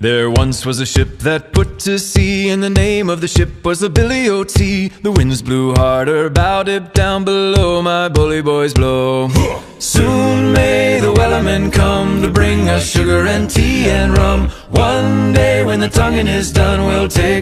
There once was a ship that put to sea, and the name of the ship was the Billy of Tea The winds blew harder, bowed it down below, my bully boys blow. Soon may the wellerman come to bring us sugar and tea and rum. One day when the tonguing is done, we'll take